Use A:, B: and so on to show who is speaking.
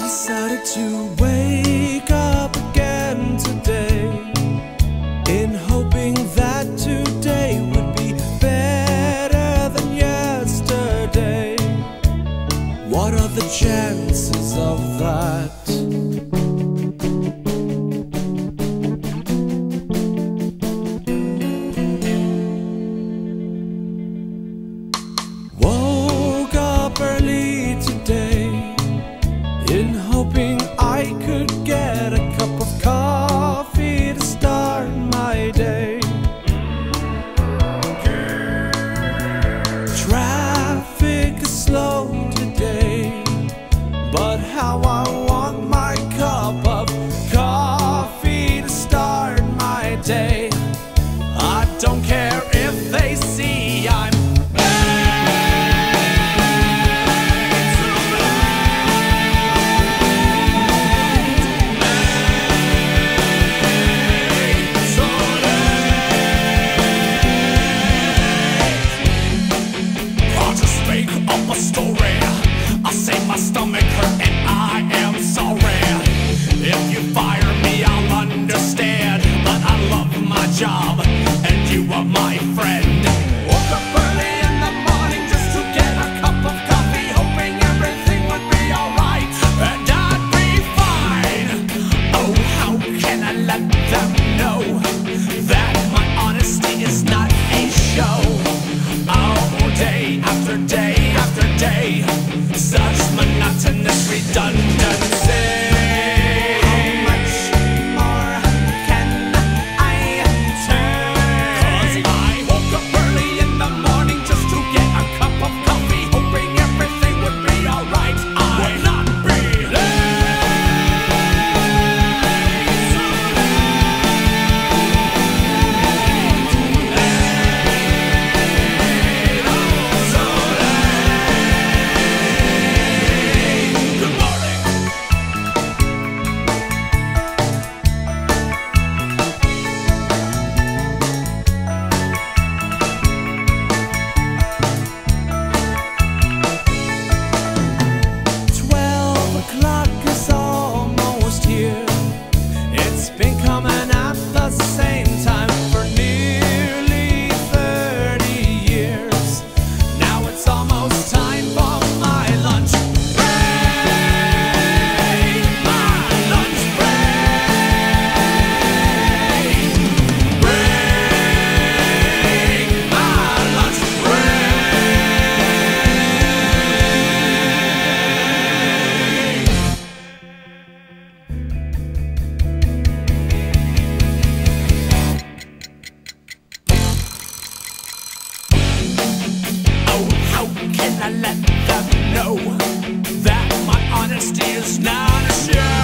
A: decided to wake up again today in hoping that today would be better than yesterday. What are the chances of that? up a story. I say my stomach hurt and I am sorry. If you fire me, I'll understand. But I love my job and you are my friend. And I let them know that my honesty is not a show.